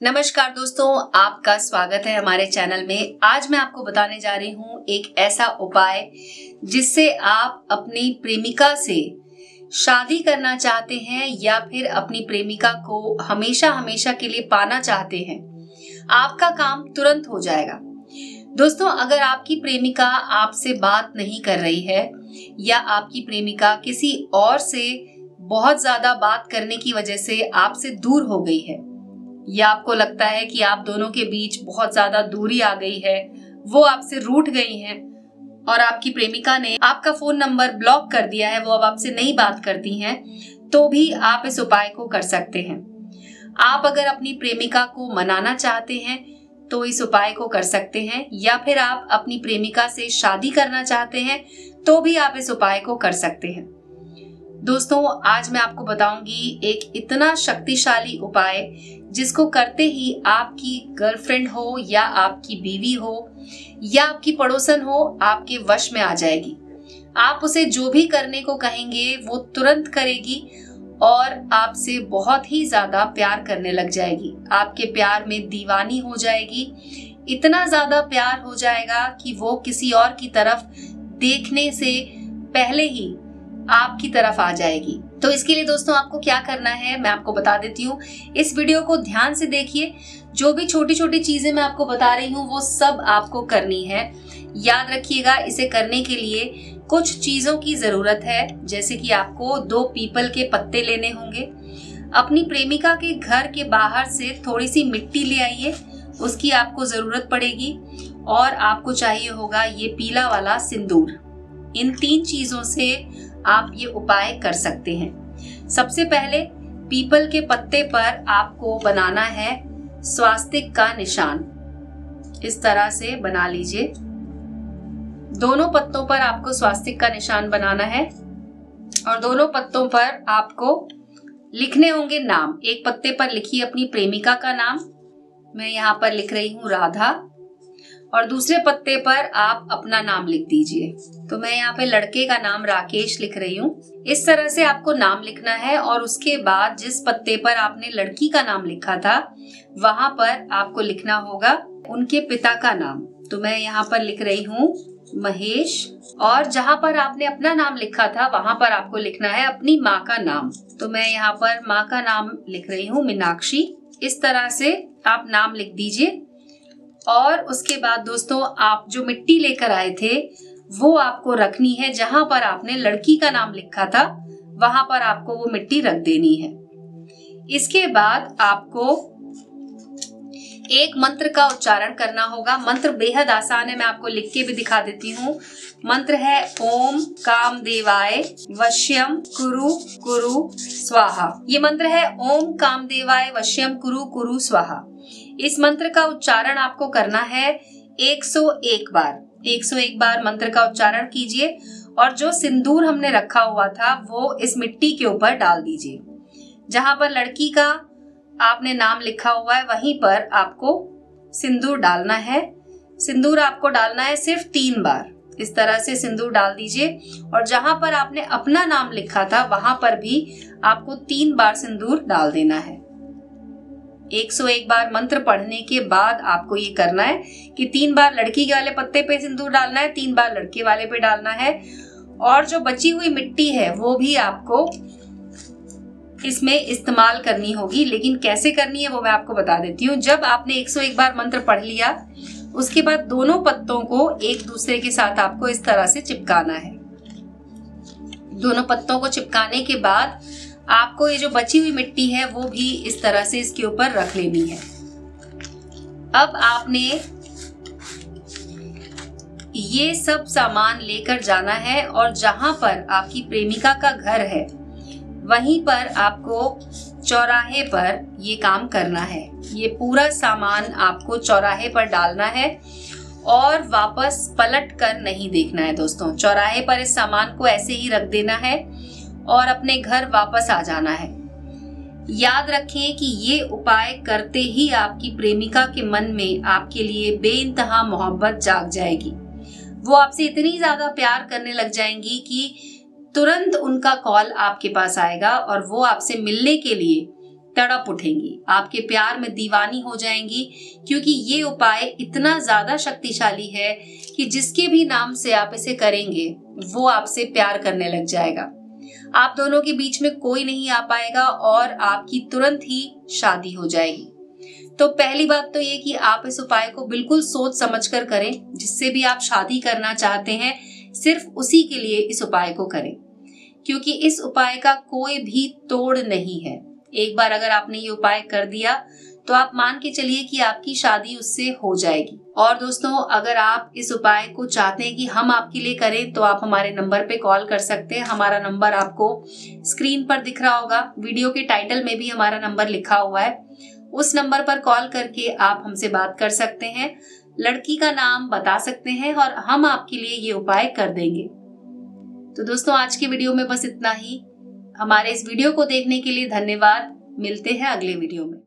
नमस्कार दोस्तों, आपका स्वागत है हमारे चैनल में। आज मैं आपको बताने जा रही हूँ एक ऐसा उपाय जिससे आप अपनी प्रेमिका से शादी करना चाहते हैं या फिर अपनी प्रेमिका को हमेशा हमेशा के लिए पाना चाहते हैं। आपका काम तुरंत हो जाएगा। दोस्तों, अगर आपकी प्रेमिका आपसे बात नहीं कर रही है या आपकी प्रेमिका किसी और से बहुत ज़्यादा बात करने की वजह से आपसे दूर हो गई है या आपको लगता है कि आप दोनों के बीच बहुत ज़्यादा दूरी आ गई है, वो आपसे रूठ गई हैं और आपकी प्रेमिका ने आपका फ़ोन नंबर ब्लॉक कर दिया है, वो अब आपसे नहीं बात करती हैं तो भी आप इस उपाय को कर सकते हैं। आप अगर अपनी प्रेमिका को मनाना चाहते हैं तो इस उपाय को कर सकते हैं, या फिर आप अपनी प्रेमिका से शादी करना चाहते हैं तो भी आप इस उपाय को कर सकते हैं। दोस्तों, आज मैं आपको बताऊँगी एक इतना शक्तिशाली उपाय जिसको करते ही आपकी गर्लफ्रेंड हो या आपकी बीवी हो या आपकी पड़ोसन हो, आपके वश में आ जाएगी। आप उसे जो भी करने को कहेंगे, वो तुरंत करेगी और आपसे बहुत ही ज़्यादा प्यार करने लग जाएगी। आपके प्यार में दीवानी हो जाएगी। इतना ज़्यादा प्यार हो जाएगा कि वो किसी और की तरफ़ देखने से पहले ही आपकी तरफ़ आ जाएगी। तो इसके लिए दोस्तों आपको क्या करना है, मैं आपको बता देती हूँ। इस वीडियो को ध्यान से देखिए। जो भी छोटी छोटी चीज़ें मैं आपको बता रही हूँ, वो सब आपको करनी है। याद रखिएगा, इसे करने के लिए कुछ चीज़ों की ज़रूरत है। जैसे कि आपको दो पीपल के पत्ते लेने होंगे। अपनी प्रेमिका के घर के बाहर से थोड़ी सी मिट्टी ले आइए। उसकी आपको ज़रूरत पड़ेगी। और आपको चाहिए होगा ये पीला वाला सिंदूर। इन तीन चीज़ों से आप ये उपाय कर सकते हैं। सबसे पहले पीपल के पत्ते पर आपको बनाना है स्वास्तिक का निशान। इस तरह से बना लीजिए। दोनों पत्तों पर आपको स्वास्तिक का निशान बनाना है और दोनों पत्तों पर आपको लिखने होंगे नाम। एक पत्ते पर लिखिए अपनी प्रेमिका का नाम। मैं यहाँ पर लिख रही हूँ राधा। और दूसरे पत्ते पर आप अपना नाम लिख दीजिए। तो मैं यहाँ पे लड़के का नाम राकेश लिख रही हूँ। इस तरह से आपको नाम लिखना है और उसके बाद जिस पत्ते पर आपने लड़की का नाम लिखा था, वहाँ पर आपको लिखना होगा उनके पिता का नाम। तो मैं यहाँ पर लिख रही हूँ, महेश। और जहाँ पर आपने अपना नाम लिखा था, वहाँ पर आपको लिखना है अपनी माँ का नाम। तो मैं यहाँ पर माँ का नाम लिख रही हूँ, मीनाक्षी। इस तरह से आप नाम लिख दीजिए। और उसके बाद दोस्तों, आप जो मिट्टी लेकर आए थे, वो आपको रखनी है जहाँ पर आपने लड़की का नाम लिखा था, वहाँ पर आपको वो मिट्टी रख देनी है। इसके बाद आपको एक मंत्र का उच्चारण करना होगा। मंत्र बेहद आसान है, मैं आपको लिख के भी दिखा देती हूँ। मंत्र है, ओम काम देवाय वश्यम कुरु कुरु स्वाहा। ये मंत्र है, ओम काम देवाय वश्यम कुरु कुरु स्वाहा। इस मंत्र का उच्चारण आपको करना है 101 बार। 101 बार मंत्र का उच्चारण कीजिए और जो सिंदूर हमने रखा हुआ था, वो इस मिट्टी के ऊपर डाल दीजिए। जहाँ पर लड़की का आपने नाम लिखा हुआ है, वहीं पर आपको सिंदूर डालना है। सिंदूर आपको डालना है सिर्फ़ तीन बार। इस तरह से सिंदूर डाल दीजिए। और जहाँ पर आपने अपना नाम लिखा था, वहाँ पर भी आपको तीन बार सिंदूर डाल देना है। 101 बार मंत्र पढ़ने के बाद आपको ये करना है कि तीन बार लड़की के वाले पत्ते पे सिंदूर डालना है, तीन बार लड़के वाले पे डालना है। और जो बची हुई मिट्टी है, वो भी आपको इसमें इस्तेमाल करनी होगी, लेकिन कैसे करनी है वो मैं आपको बता देती हूँ। जब आपने 101 बार मंत्र पढ़ लिया, उसके बाद दोनों पत्तों को एक दूसरे के साथ आपको इस तरह से चिपकाना है। दोनों पत्तों को चिपकाने के बाद आपको ये जो बची हुई मिट्टी है, वो भी इस तरह से इसके ऊपर रख लेनी है। अब आपने ये सब सामान लेकर जाना है, और जहाँ पर आपकी प्रेमिका का घर है वहीं पर आपको चौराहे पर ये काम करना है। ये पूरा सामान आपको चौराहे पर डालना है और वापस पलट कर नहीं देखना है दोस्तों। चौराहे पर इस सामान को ऐसे ही रख देना है और अपने घर वापस आ जाना है। याद रखें कि ये उपाय करते ही आपकी प्रेमिका के मन में आपके लिए बेइंतहा मोहब्बत जाग जाएगी। वो आपसे इतनी ज़्यादा प्यार करने लग जाएँगी कि तुरंत उनका कॉल आपके पास आएगा और वो आपसे मिलने के लिए तड़प उठेंगी। आपके प्यार में दीवानी हो जाएँगी, क्योंकि ये उपाय इतना ज़्यादा शक्तिशाली है कि जिसके भी नाम से आप इसे करेंगे, वो आपसे प्यार करने लग जाएगा। आप दोनों के बीच में कोई नहीं आ पाएगा और आपकी तुरंत ही शादी हो जाएगी। तो पहली बात तो ये कि आप इस उपाय को बिल्कुल सोच समझ कर करें, जिससे भी आप शादी करना चाहते हैं, सिर्फ़ उसी के लिए इस उपाय को करें। क्योंकि इस उपाय का कोई भी तोड़ नहीं है। एक बार अगर आपने ये उपाय कर दिया तो आप मान के चलिए कि आपकी शादी उससे हो जाएगी। और दोस्तों, अगर आप इस उपाय को चाहते हैं कि हम आपके लिए करें तो आप हमारे नंबर पे कॉल कर सकते हैं। हमारा नंबर आपको स्क्रीन पर दिख रहा होगा। वीडियो के टाइटल में भी हमारा नंबर लिखा हुआ है। उस नंबर पर कॉल करके आप हमसे बात कर सकते हैं। लड़की का नाम बता सकते हैं और हम आपके लिए ये उपाय कर देंगे। तो दोस्तों, आज की वीडियो में बस इतना ही। हमारे इस वीडियो को देखने के लिए धन्यवाद। मिलते हैं अगले वीडियो में।